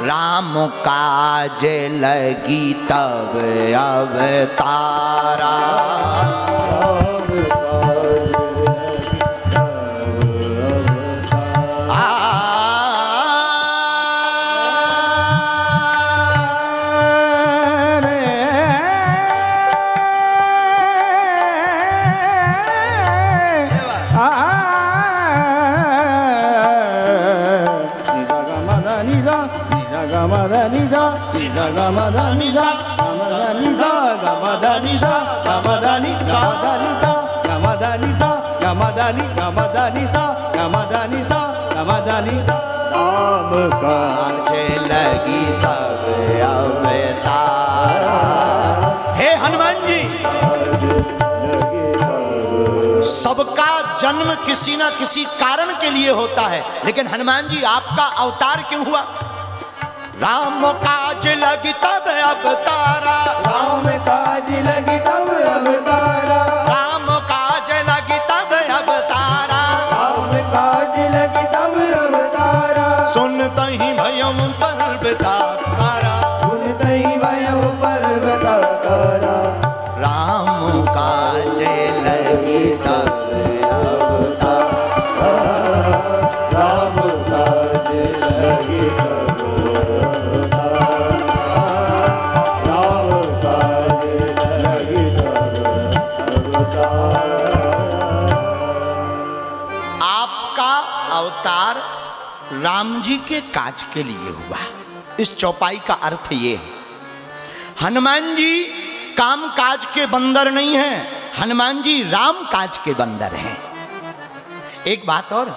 राम काज लगी तब अवतारा। राम का काज लगी तब अवतारा। हे हनुमान जी सबका जन्म किसी ना किसी कारण के लिए होता है लेकिन हनुमान जी आपका अवतार क्यों हुआ? राम काज लगी तब अवतारा। राम काज लगी तब अवतारा। राम काज लगी तब अवतारा। राम काज तब अवतारा सुनत ही भयम पर्वताकारा सुन ही भयम पर्वता तारा राम काज लगी तब। के काज के लिए हुआ। इस चौपाई का अर्थ ये है, हनुमान जी काम काज के बंदर नहीं हैं, हनुमान जी राम काज के बंदर हैं। एक बात और,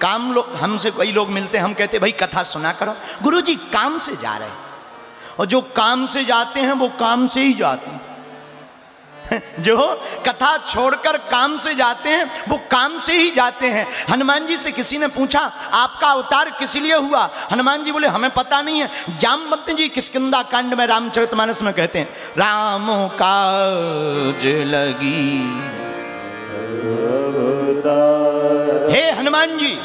काम लोग, हमसे कई लोग मिलते हैं, हम कहते भाई, कथा सुना करो। गुरु जी काम से जा रहे हैं। और जो काम से जाते हैं, वो काम से ही जाते हैं। जो कथा छोड़कर काम से जाते हैं, वो काम से ही जाते हैं। हनुमान जी से किसी ने पूछा, आपका अवतार किस लिए हुआ? हनुमान जी बोले, हमें पता नहीं है। जामवंत जी किसकिंदा कांड में रामचरितमानस में कहते हैं? राम काज लगी। हे हनुमान जी,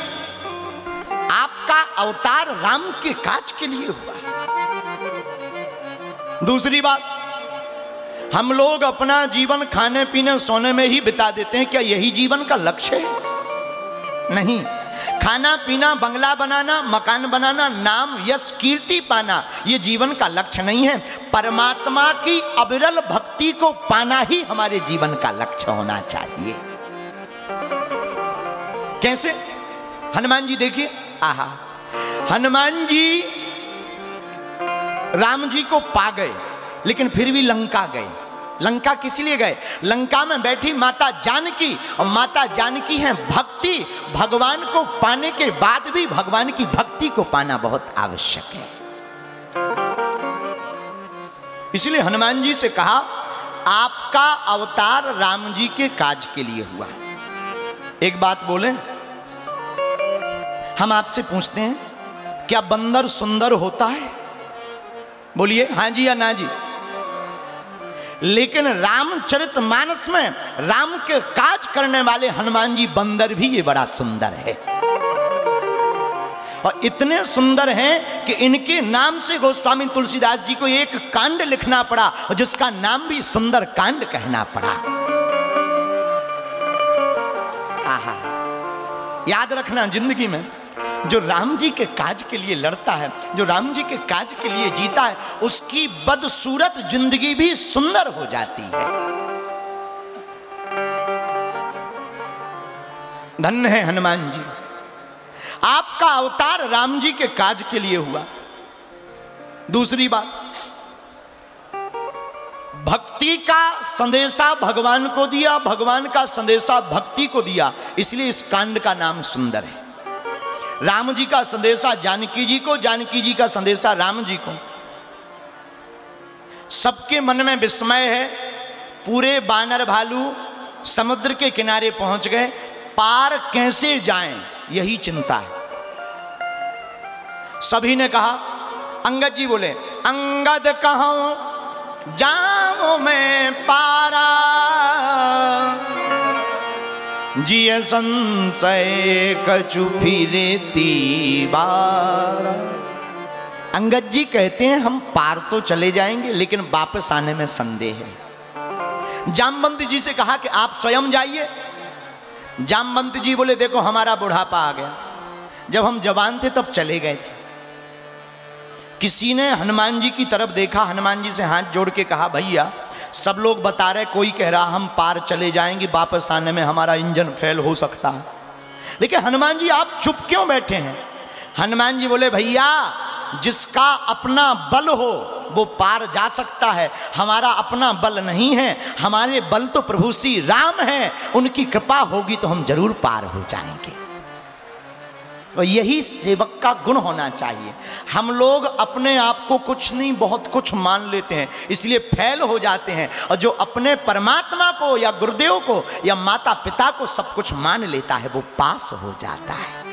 आपका अवतार राम के काज के लिए हुआ। दूसरी बात हम लोग अपना जीवन खाने पीने सोने में ही बिता देते हैं। क्या यही जीवन का लक्ष्य है? नहीं। खाना पीना, बंगला बनाना, मकान बनाना, नाम, यश, कीर्ति पाना, ये जीवन का लक्ष्य नहीं है। परमात्मा की अविरल भक्ति को पाना ही हमारे जीवन का लक्ष्य होना चाहिए। कैसे? हनुमान जी देखिए। आहा। हनुमान जी राम जी को पा गए। लेकिन फिर भी लंका गए। लंका किस लिए गए? लंका में बैठी माता जानकी, और माता जानकी है भक्ति। भगवान को पाने के बाद भी भगवान की भक्ति को पाना बहुत आवश्यक है। इसलिए हनुमान जी से कहा, आपका अवतार राम जी के काज के लिए हुआ। एक बात बोले, हम आपसे पूछते हैं, क्या बंदर सुंदर होता है? बोलिए हाँ जी या ना जी? लेकिन रामचरित मानस में राम के काज करने वाले हनुमान जी बंदर भी ये बड़ा सुंदर है। और इतने सुंदर हैं कि इनके नाम से गोस्वामी तुलसीदास जी को एक कांड लिखना पड़ा और जिसका नाम भी सुंदर कांड कहना पड़ा। आहा। याद रखना ज़िंदगी में। जो राम जी के काज के लिए लड़ता है, जो राम जी के काज के लिए जीता है, उसकी बदसूरत ज़िंदगी भी सुंदर हो जाती है। धन्य है हनुमान जी। आपका अवतार राम जी के काज के लिए हुआ। दूसरी बात, भक्ति का संदेशा भगवान को दिया, भगवान का संदेशा भक्ति को दिया, इसलिए इस कांड का नाम सुंदर है। राम जी का संदेशा जानकी जी को, जानकी जी का संदेशा राम जी को। सबके मन में विस्मय है, पूरे बानर भालू समुद्र के किनारे पहुँच गए, पार कैसे जाएँ, यही चिंता है। सभी ने कहा, अंगद जी बोले, अंगद कहो जाओ मैं पारा जिय संशय कछु फिरे तीबारा। अंगद जी कहते हैं, हम पार तो चले जाएँगे, लेकिन वापस आने में संदेह है। जामवंत जी से कहा कि आप स्वयं जाइए। जामवंत जी बोले, देखो हमारा बुढ़ापा आ गया। जब हम जवान थे, तब चले गए थे। किसी ने हनुमान जी की तरफ़ देखा, हनुमान जी से हाथ जोड़ के कहा, भैया सब लोग बता रहे कोई कह रहा, हम पार चले जाएँगे, वापस आने में हमारा इंजन फेल हो सकता है। लेकिन हनुमान जी, आप चुप क्यों बैठे हैं? हनुमान जी बोले, भैया, जिसका अपना बल हो, वो पार जा सकता है। हमारा अपना बल नहीं है, हमारे बल तो प्रभु श्री राम है, उनकी कृपा होगी तो हम ज़रूर पार हो जाएँगे। और यही सेवक का गुण होना चाहिए। हम लोग अपने आप को कुछ नहीं, बहुत कुछ मान लेते हैं, इसलिए फैल हो जाते हैं। और जो अपने परमात्मा को या गुरुदेव को या माता पिता को सब कुछ मान लेता है, वो पास हो जाता है।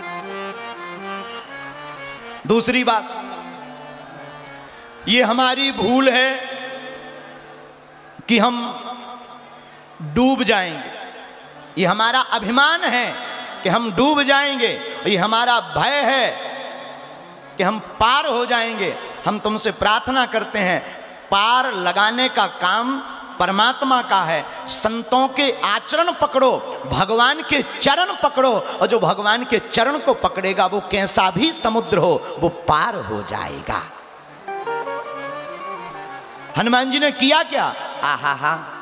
दूसरी बात, ये हमारी भूल है कि हम डूब जाएँगे। ये हमारा अभिमान है कि हम डूब जाएँगे। ये हमारा भय है कि हम पार हो जाएँगे। हम तुमसे प्रार्थना करते हैं, पार लगाने का काम परमात्मा का है। संतों के आचरण पकड़ो, भगवान के चरण पकड़ो, और जो भगवान के चरण को पकड़ेगा, वो कैसा भी समुद्र हो, वो पार हो जाएगा। हनुमान जी ने किया क्या? आहा हा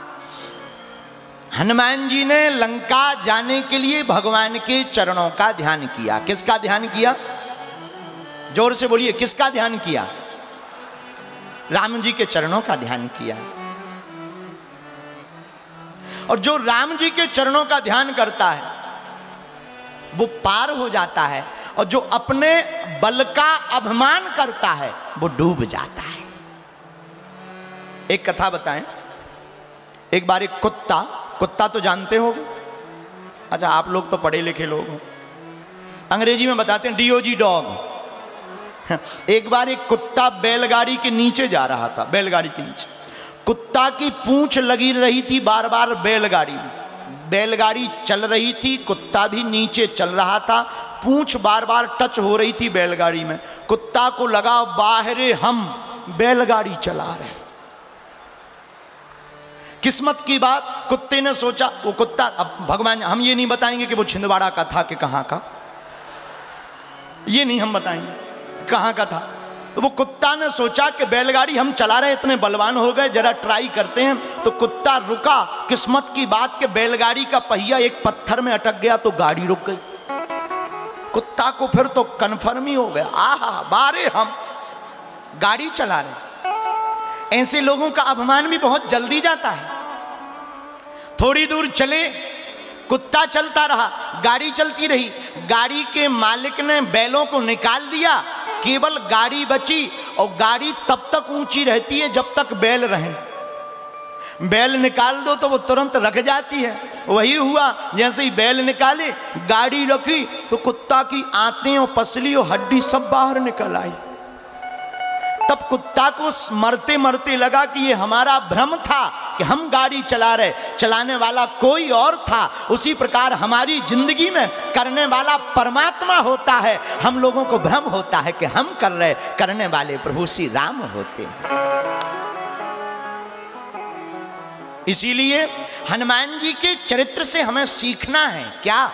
हनुमान जी ने लंका जाने के लिए भगवान के चरणों का ध्यान किया। किसका ध्यान किया? ज़ोर से बोलिए, किसका ध्यान किया? राम जी के चरणों का ध्यान किया। और जो राम जी के चरणों का ध्यान करता है, वो पार हो जाता है। और जो अपने बल का अभिमान करता है, वो डूब जाता है। एक कथा बताएँ। एक बार एक कुत्ता कुत्ता तो जानते हो? अच्छा आप लोग तो पढ़े लिखे लोग हो। अंग्रेज़ी में बताते हैं डीओजी डॉग एक बार एक कुत्ता बैलगाड़ी के नीचे जा रहा था, बैलगाड़ी के नीचे। कुत्ता की पूंछ लगी रही थी बार बार बैलगाड़ी में। बैलगाड़ी चल रही थी, कुत्ता भी नीचे चल रहा था। पूंछ बार बार टच हो रही थी बैलगाड़ी में। कुत्ता को लगा, बाहरे हम, बैलगाड़ी चला रहे किस्मत की बात, कुत्ते ने सोचा, वो कुत्ता, अब भगवान, हम ये नहीं बताएँगे कि वो छिंदवाड़ा का था कि कहाँ का। ये नहीं हम बताएँगे, कहाँ का था। तो वो कुत्ता ने सोचा कि बैलगाड़ी, हम चला रहे इतने बलवान हो गए, जरा ट्राई करते हैं। तो कुत्ता रुका, किस्मत की बात के बैलगाड़ी का पहिया एक पत्थर में अटक गया तो गाड़ी रुक गई। कुत्ता को फिर तो कन्फर्म ही हो गया, आहा, बारे हम, गाड़ी चला रहे ऐसे लोगों का अभिमान भी बहुत जल्दी जाता है। थोड़ी दूर चले। कुत्ता चलता रहा, गाड़ी चलती रही। गाड़ी के मालिक ने बैलों को निकाल दिया। केवल गाड़ी बची और गाड़ी तब तक ऊँची रहती है जब तक बैल रहे। बैल निकाल दो तो वो तुरंत रख जाती है। वही हुआ, जैसे ही बैल निकाले, गाड़ी रखी तो कुत्ता की आंतें और पसली और हड्डी सब बाहर निकल आई। तब कुत्ता को मरते मरते लगा कि ये हमारा भ्रम था कि हम गाड़ी चला रहे, चलाने वाला कोई और था। उसी प्रकार हमारी ज़िंदगी में करने वाला परमात्मा होता है। हम लोगों को भ्रम होता है कि हम कर रहे, करने वाले प्रभु श्री राम होते हैं। इसीलिए हनुमान जी के चरित्र से हमें सीखना है, क्या?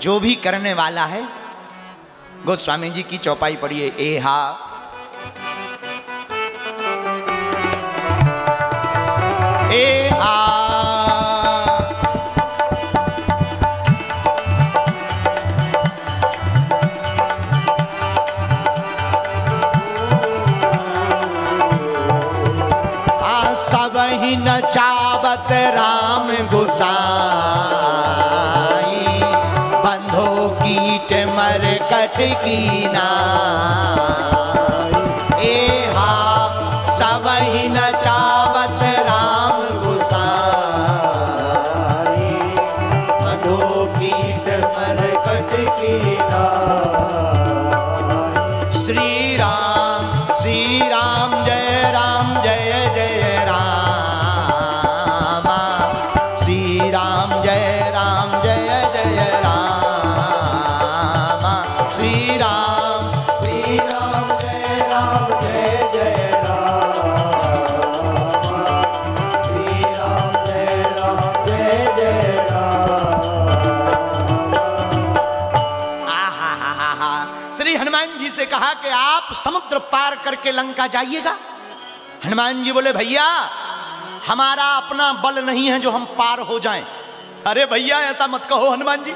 जो भी करने वाला है गोस्वामी जी की चौपाई पढ़िए ए हा। ए हा। ही राम गुसाई बंधो कीट मर कटकी नाई। ए हा सब ही नचावत राम गुसाई मधो पीठ पर कटकी नाई। समुद्र पार करके लंका जाइएगा। हनुमान जी बोले, भैया, हमारा अपना बल नहीं है जो हम पार हो जाएँ। अरे भैया, ऐसा मत कहो हनुमान जी।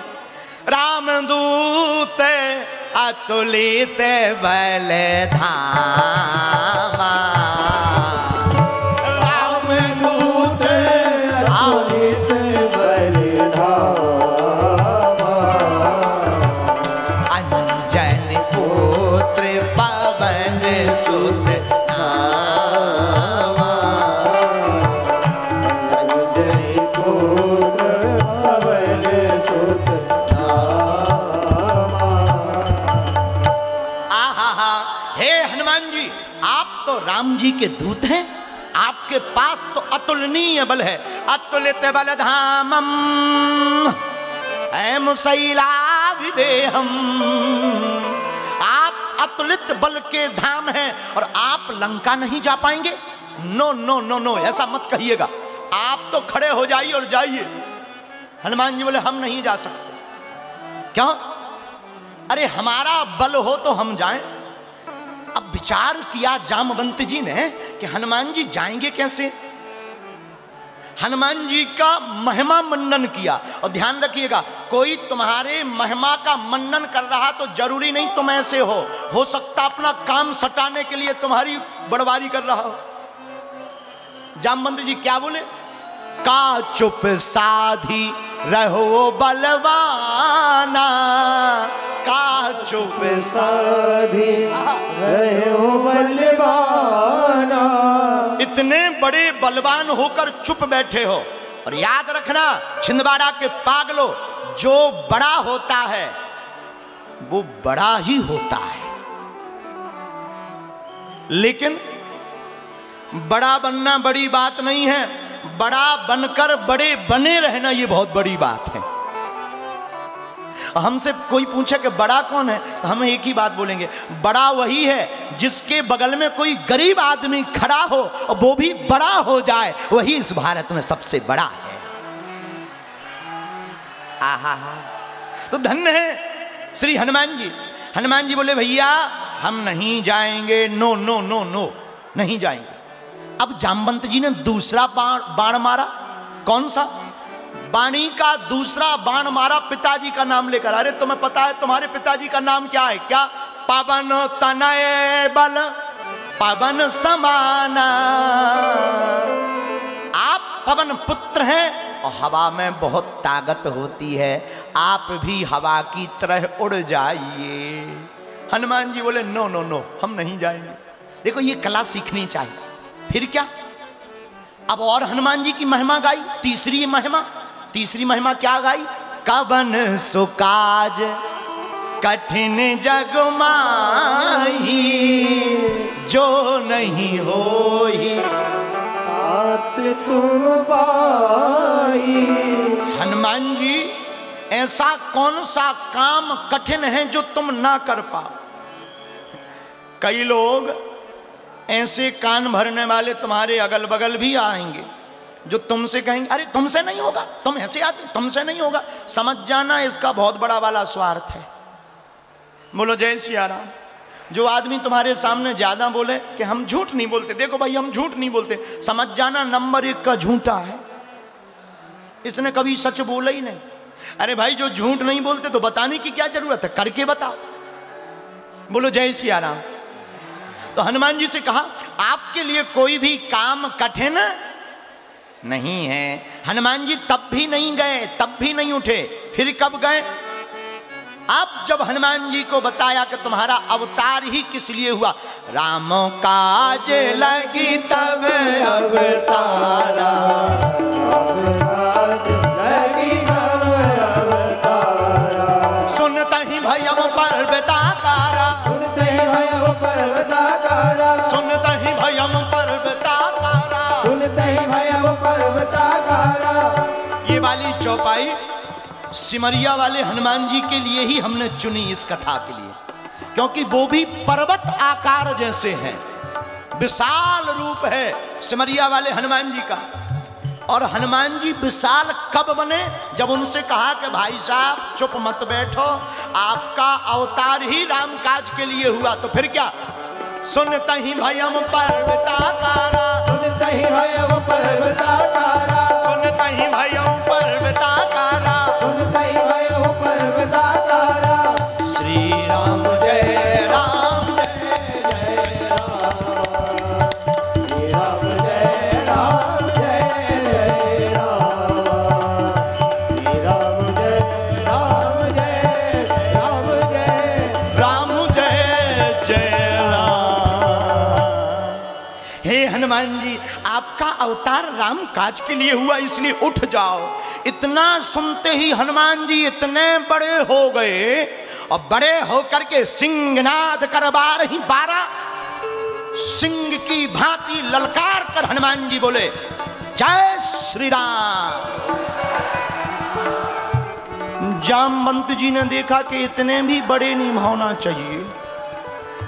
राम दूत अतुलित बल धामा जी के दूत हैं। आपके पास तो अतुलनीय बल है। अतुलित बल धामम शैलाभिदेहम आप अतुलित बल के धाम हैं और आप लंका नहीं जा पाएँगे। नो नो नो नो, ऐसा मत कहिएगा। आप तो खड़े हो जाइए और जाइए। हनुमान जी बोले, हम नहीं जा सकते। क्यों? अरे, हमारा बल हो तो हम जाएँ। अब विचार किया जामवंत जी ने कि हनुमान जी जाएँगे कैसे? हनुमान जी का महिमा मनन किया। और ध्यान रखिएगा, कोई तुम्हारे महिमा का मनन कर रहा तो ज़रूरी नहीं तुम ऐसे हो। हो सकता अपना काम सटाने के लिए तुम्हारी बड़वारी कर रहा हो। जामवंत जी क्या बोले? का चुप साधी रहो बलवाना का चुप साधी रहो बलवाना। इतने बड़े बलवान होकर चुप बैठे हो और याद रखना, छिंदवाड़ा के पागलो, जो बड़ा होता है, वो बड़ा ही होता है। लेकिन बड़ा बनना बड़ी बात नहीं है। बड़ा बनकर बड़े बने रहना ये बहुत बड़ी बात है। हमसे कोई पूछे कि बड़ा कौन है तो हम एक ही बात बोलेंगे, बड़ा वही है जिसके बगल में कोई गरीब आदमी खड़ा हो और वो भी बड़ा हो जाए, वही इस भारत में सबसे बड़ा है। आहा तो धन्य है श्री हनुमान जी। हनुमान जी बोले, भैया, हम नहीं जाएँगे, नो नो नो नो, नहीं जाएँगे। अब जामवंत जी ने दूसरा बाण बाण मारा। कौन सा? बाणी का दूसरा बाण मारा, पिताजी का नाम लेकर। अरे तुम्हें पता है, तुम्हारे पिताजी का नाम क्या है? क्या? पवन तनय बल, पवन समाना। आप पवन पुत्र हैं और हवा में बहुत ताकत होती है। आप भी हवा की तरह उड़ जाइए। हनुमान जी बोले, नो नो नो, हम नहीं जाएँगे। देखो, ये कला सीखनी चाहिए। फिर क्या? अब और हनुमान जी की महिमा गाई तीसरी महिमा तीसरी महिमा क्या गाई? कवन सुकाज कठिन जग माही जो नहीं होई। आत तुम पाई। हनुमान जी ऐसा कौन सा काम कठिन है जो तुम ना कर पाओ? कई लोग ऐसे कान भरने वाले तुम्हारे अगल बगल भी आएँगे, जो तुमसे कहेंगे, अरे, तुमसे नहीं होगा, तुम ऐसे आदमी, तुमसे नहीं होगा। समझ जाना इसका बहुत बड़ा वाला स्वार्थ है। बोलो, जय सिया राम जो आदमी तुम्हारे सामने ज़्यादा बोले कि हम झूठ नहीं बोलते, देखो भाई, हम झूठ नहीं बोलते। समझ जाना नंबर एक का झूठा है। इसने कभी सच बोला ही नहीं। अरे भाई, जो झूठ नहीं बोलते तो बताने की क्या ज़रूरत है? करके बताओ। बोलो, जय सिया राम तो हनुमान जी से कहा, आपके लिए कोई भी काम कठिन नहीं है। हनुमान जी तब भी नहीं गए, तब भी नहीं उठे, फिर कब गए? आप जब हनुमान जी को बताया कि तुम्हारा अवतार ही किस लिए हुआ, राम काज लगी तब चौपाई सिमरिया वाले हनुमान जी के लिए ही हमने चुनी इस कथा के लिए। क्योंकि वो भी पर्वत आकार जैसे हैं। विशाल रूप है सिमरिया वाले हनुमान जी का। और हनुमान जी विशाल कब बने? जब उनसे कहा कि, भाई साहब, चुप मत बैठो। आपका अवतार ही राम काज के लिए हुआ। तो फिर क्या? सुनता ही भयम पर्वता तारा सुनते ही भयम पर्वताकारा। राम काज के लिए हुआ, इसलिए उठ जाओ। इतना सुनते ही हनुमान जी इतने बड़े हो गए, और बड़े होकर के सिंहनाद कर बार। ही बारह सिंह की भांति ललकार कर हनुमान जी बोले, जय श्री राम जामवंत जी ने देखा कि इतने भी बड़े नहीं होना चाहिए,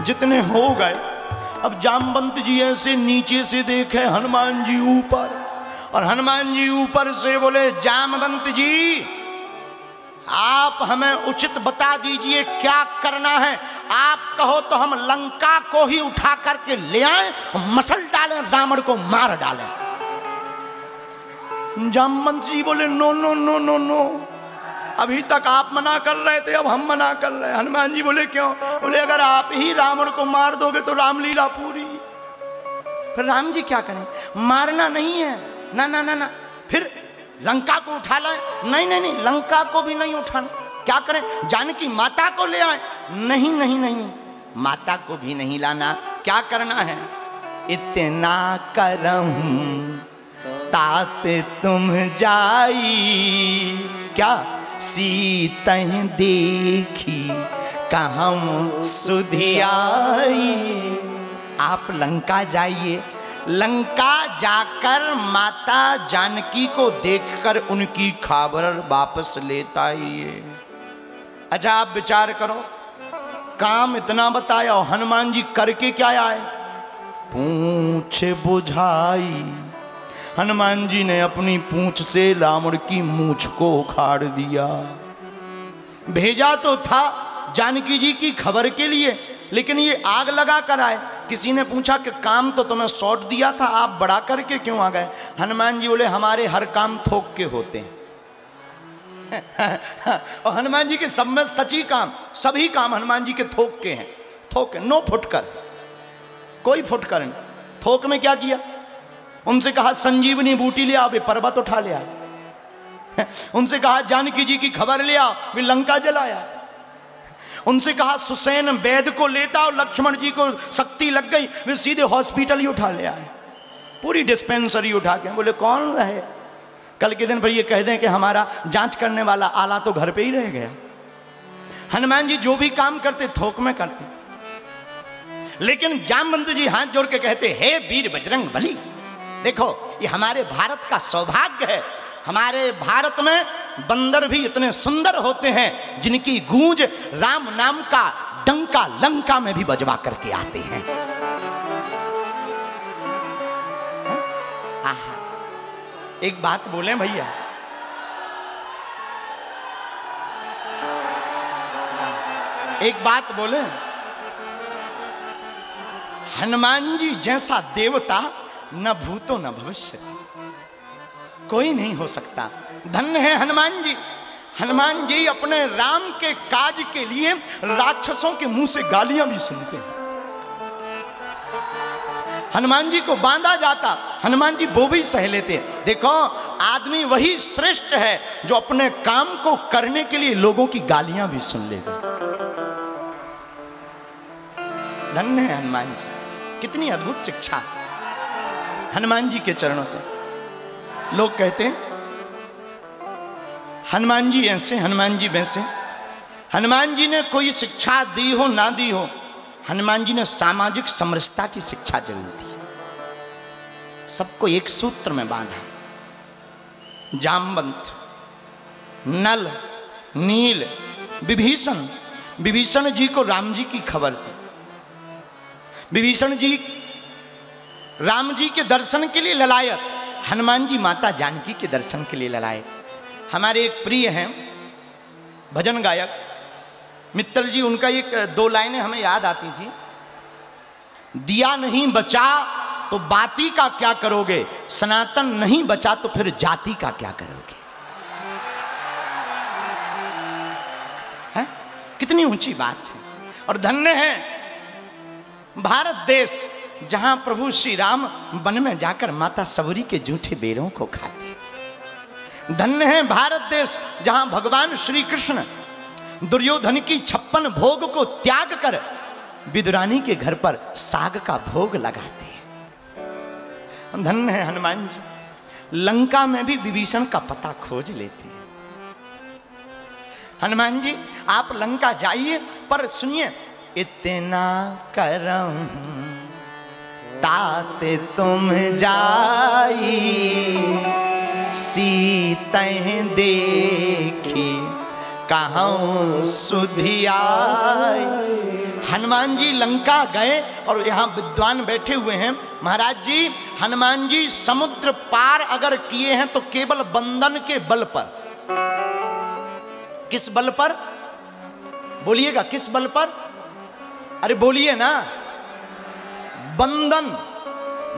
जितने हो गए। अब जामवंत जी ऐसे नीचे से देखे हनुमान जी ऊपर। और हनुमान जी ऊपर से बोले, जामवंत जी, आप हमें उचित बता दीजिए क्या करना है। आप कहो तो हम लंका को ही उठा करके ले आए, मसल डालें, रावण को मार डालें। जामवंत जी बोले, no no no no no, अभी तक आप मना कर रहे थे, अब हम मना कर रहे हैं। हनुमान जी बोले, क्यों? बोले, अगर आप ही रावण को मार दोगे तो रामलीला पूरी। फिर राम जी क्या करें? मारना नहीं है। ना ना ना ना। फिर लंका को उठा लाए। नहीं नहीं नहीं, लंका को भी नहीं उठाना। क्या करें? जानकी माता को ले आए। नहीं नहीं नहीं माता को भी नहीं लाना। क्या करना है? इतना करहूं तात तुम जाई। क्या? सीत देखी कहम सुधियाई। आप लंका जाइए। लंका जाकर माता जानकी को देखकर उनकी खबर वापस लेता आइए अच्छा आप विचार करो। काम इतना बताया, हनुमान जी करके क्या आए? पूछ बुझाई। हनुमान जी ने अपनी पूछ से रावण की मूछ को उखाड़ दिया। भेजा तो था जानकी जी की खबर के लिए, लेकिन ये आग लगा कर आए। किसी ने पूछा कि काम तो तुम्हें सौट दिया था, आप बड़ा करके क्यों आ गए? हनुमान जी बोले, हमारे हर काम थोक के होते हैं। और हनुमान जी के सब में सची काम, सभी काम हनुमान जी के थोक के हैं। थोक, नो फुटकर। कोई फुटकर नहीं। थोक में क्या किया? उनसे कहा, संजीवनी बूटी ले आओ, वे पर्वत उठा ले आए उनसे कहा, जानकी जी की खबर ले आओ लंका जलाया उनसे कहा, सुसैन वैद को लेता और लक्ष्मण जी को शक्ति लग गई। वे सीधे हॉस्पिटल ही उठा ले आए। पूरी डिस्पेंसरी उठा के बोले, कौन रहे? कल के दिन पर ये कह दें कि हमारा जाँच करने वाला आला तो घर पे ही रह गया। हनुमान जी जो भी काम करते, थोक में करते। लेकिन जामवंत जी हाथ जोड़ के कहते, हे वीर बजरंग बली, देखो, ये हमारे भारत का सौभाग्य है। हमारे भारत में बंदर भी इतने सुंदर होते हैं जिनकी गूंज राम नाम का डंका लंका में भी बजवा करके आते हैं। आहा, एक बात बोले भैया। एक बात बोले। हनुमान जी जैसा देवता न भूतो न भविष्य कोई नहीं हो सकता। धन्य है हनुमान जी। हनुमान जी अपने राम के काज के लिए राक्षसों के मुँह से गालियाँ भी सुनते हैं। हनुमान जी को बांधा जाता, हनुमान जी वो भी सह लेते देखो, आदमी वही श्रेष्ठ है जो अपने काम को करने के लिए लोगों की गालियाँ भी सुन लेगा। धन्य है हनुमान जी। कितनी अद्भुत शिक्षा। हनुमान जी के चरणों से। लोग कहते हैं, हनुमान जी ऐसे, हनुमान जी वैसे। हनुमान जी ने कोई शिक्षा दी हो, ना दी हो, हनुमान जी ने सामाजिक समरसता की शिक्षा ज़रूर दी। सबको एक सूत्र में बांधा। जामवंत नल, नील, विभीषण। विभीषण जी को राम जी की खबर थी। विभीषण जी राम जी के दर्शन के लिए ललायत। हनुमान जी माता जानकी के दर्शन के लिए लड़ाए हमारे एक प्रिय हैं, भजन गायक मित्तल जी उनका एक, दो लाइनें हमें याद आती थी। दिया नहीं बचा तो बाती का क्या करोगे? सनातन नहीं बचा तो फिर जाति का क्या करोगे? है? कितनी ऊँची बात है। और धन्य है भारत देश, जहाँ प्रभु श्री राम वन में जाकर माता सबरी के जूठे बेरों को खाते धन्य है भारत देश, जहाँ भगवान श्री कृष्ण दुर्योधन की छप्पन भोग को त्याग कर विदुरानी के घर पर साग का भोग लगाते हैं। धन्य है हनुमान जी, लंका में भी विभीषण का पता खोज लेते हैं। हनुमान जी, आप लंका जाइए, पर सुनिए इतना करम ताते तुम जाई। सीत देखी, कहूँ सुधियाई हनुमान जी लंका गए और यहाँ विद्वान बैठे हुए हैं। महाराज जी, हनुमान जी समुद्र पार अगर किए हैं तो केवल बंधन के बल पर। किस बल पर? बोलिएगा, किस बल पर? अरे बोलिए ना। बंधन।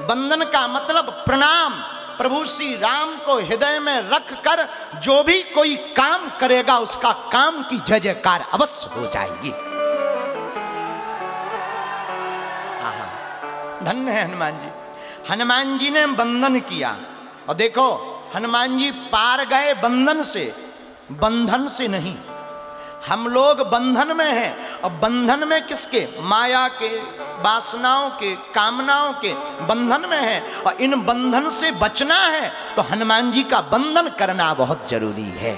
बंधन का मतलब प्रणाम। प्रभु श्री राम को हृदय में रख कर जो भी कोई काम करेगा, उसका काम की जय जयकार अवश्य हो जाएगी। धन्य है हनुमान जी। हनुमान जी ने बंधन किया। और देखो, हनुमान जी पार गए बंधन से। बंधन से नहीं। हम लोग बंधन में हैं। और बंधन में किसके? माया के, वासनाओं के, कामनाओं के बंधन में है। और इन बंधन से बचना है तो हनुमान जी का बंधन करना बहुत ज़रूरी है।